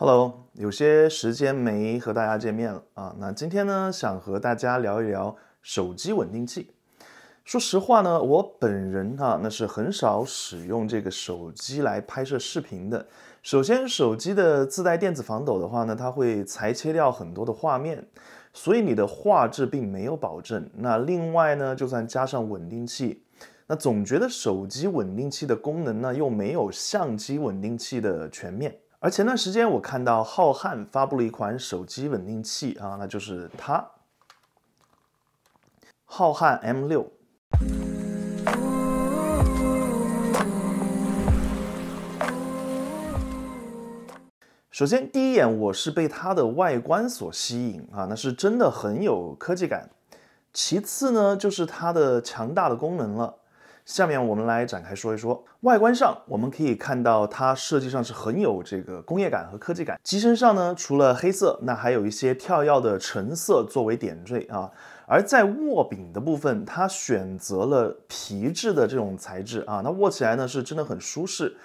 Hello，有些时间没和大家见面了啊。那今天呢，想和大家聊一聊手机稳定器。说实话呢，我本人哈那是很少使用这个手机来拍摄视频的。首先，手机的自带电子防抖的话呢，它会裁切掉很多的画面，所以你的画质并没有保证。那另外呢，就算加上稳定器，那总觉得手机稳定器的功能呢，又没有相机稳定器的全面。而前段时间我看到浩瀚发布了一款手机稳定器啊，那就是它，浩瀚 M 六。首先，第一眼我是被它的外观所吸引啊，那是真的很有科技感。其次呢，就是它的强大的功能了。下面我们来展开说一说，外观上我们可以看到它设计上是很有这个工业感和科技感。机身上呢，除了黑色，那还有一些跳跃的橙色作为点缀啊。而在握柄的部分，它选择了皮质的这种材质啊，那握起来呢是真的很舒适。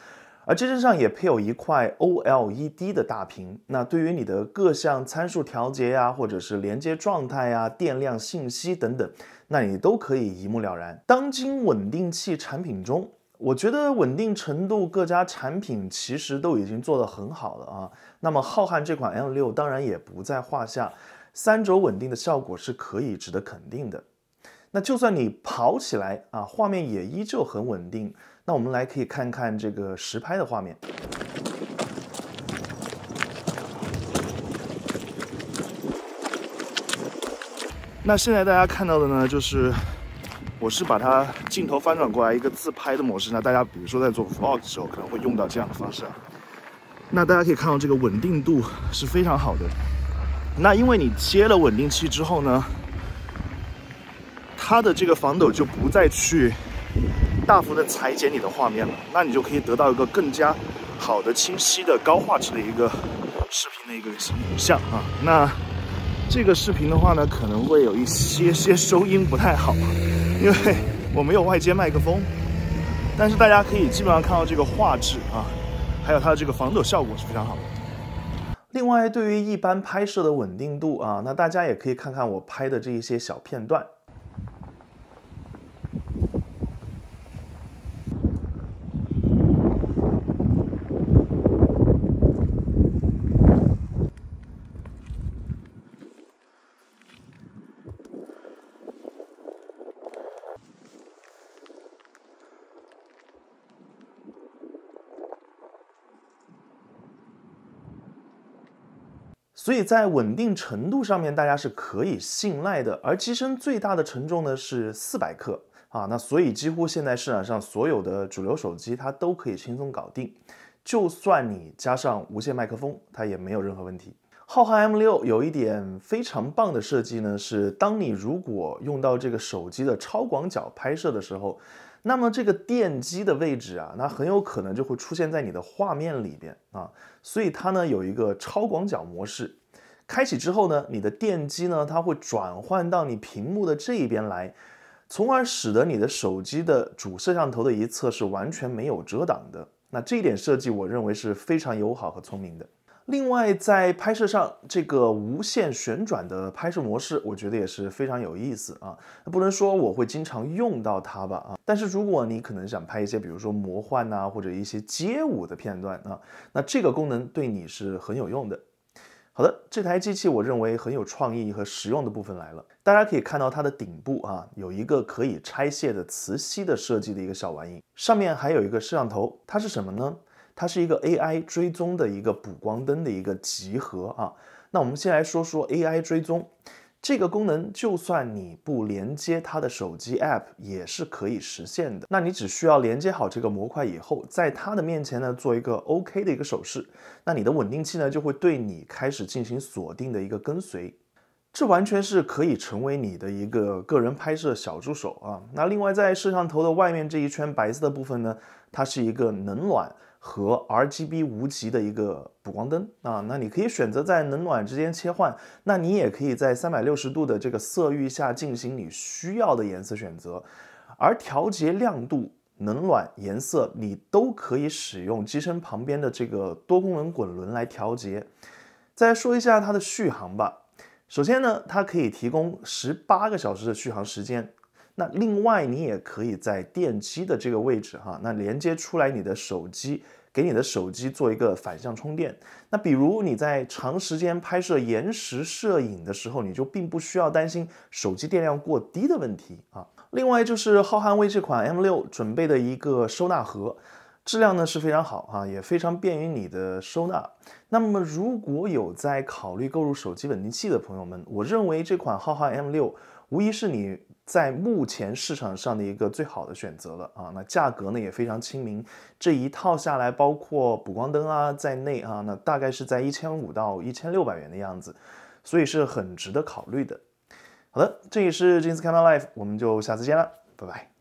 而机身上也配有一块 OLED 的大屏，那对于你的各项参数调节呀，或者是连接状态呀、电量信息等等，那你都可以一目了然。当今稳定器产品中，我觉得稳定程度各家产品其实都已经做得很好了啊。那么浩瀚这款 M6 当然也不在话下，三轴稳定的效果是可以值得肯定的。那就算你跑起来啊，画面也依旧很稳定。那我们来可以看看这个实拍的画面。那现在大家看到的呢，就是我是把它镜头翻转过来一个自拍的模式。那大家比如说在做 vlog 的时候，可能会用到这样的方式。那大家可以看到这个稳定度是非常好的。那因为你接了稳定器之后呢，它的这个防抖就不再去。大幅的裁剪你的画面了，那你就可以得到一个更加好的、清晰的高画质的一个视频的一个影像啊。那这个视频的话呢，可能会有一些些收音不太好，因为我没有外接麦克风。但是大家可以基本上看到这个画质啊，还有它的这个防抖效果是非常好的。另外，对于一般拍摄的稳定度啊，那大家也可以看看我拍的这一些小片段。所以在稳定程度上面，大家是可以信赖的。而机身最大的承重呢是四百克啊，那所以几乎现在市场上所有的主流手机它都可以轻松搞定。就算你加上无线麦克风，它也没有任何问题。浩瀚 M6 有一点非常棒的设计呢，是当你如果用到这个手机的超广角拍摄的时候。那么这个电机的位置啊，那很有可能就会出现在你的画面里边啊，所以它呢有一个超广角模式，开启之后呢，你的电机呢它会转换到你屏幕的这一边来，从而使得你的手机的主摄像头的一侧是完全没有遮挡的。那这一点设计，我认为是非常友好和聪明的。另外，在拍摄上，这个无线旋转的拍摄模式，我觉得也是非常有意思啊。不能说我会经常用到它吧啊，但是如果你可能想拍一些，比如说魔幻呐，或者一些街舞的片段啊，那这个功能对你是很有用的。好的，这台机器我认为很有创意和实用的部分来了。大家可以看到它的顶部啊，有一个可以拆卸的磁吸的设计的一个小玩意，上面还有一个摄像头，它是什么呢？它是一个 AI 追踪的一个补光灯的一个集合啊。那我们先来说说 AI 追踪这个功能，就算你不连接它的手机 App 也是可以实现的。那你只需要连接好这个模块以后，在它的面前呢做一个 OK 的一个手势，那你的稳定器呢就会对你开始进行锁定的一个跟随。这完全是可以成为你的一个个人拍摄小助手啊。那另外在摄像头的外面这一圈白色的部分呢，它是一个冷暖。和 RGB 无极的一个补光灯啊，那你可以选择在冷暖之间切换，那你也可以在三百六十度的这个色域下进行你需要的颜色选择，而调节亮度冷暖、颜色，你都可以使用机身旁边的这个多功能滚轮来调节。再说一下它的续航吧。首先呢，它可以提供十八个小时的续航时间。那另外，你也可以在电机的这个位置哈，那连接出来你的手机，给你的手机做一个反向充电。那比如你在长时间拍摄延时摄影的时候，你就并不需要担心手机电量过低的问题啊。另外就是浩瀚为这款 M6 准备的一个收纳盒，质量呢是非常好啊，也非常便于你的收纳。那么如果有在考虑购入手机稳定器的朋友们，我认为这款浩瀚 M6 无疑是你。在目前市场上的一个最好的选择了啊，那价格呢也非常亲民，这一套下来包括补光灯啊在内啊，那大概是在一千五到一千六百元的样子，所以是很值得考虑的。好的，这里是金丝 Camera Life，我们就下次见了，拜拜。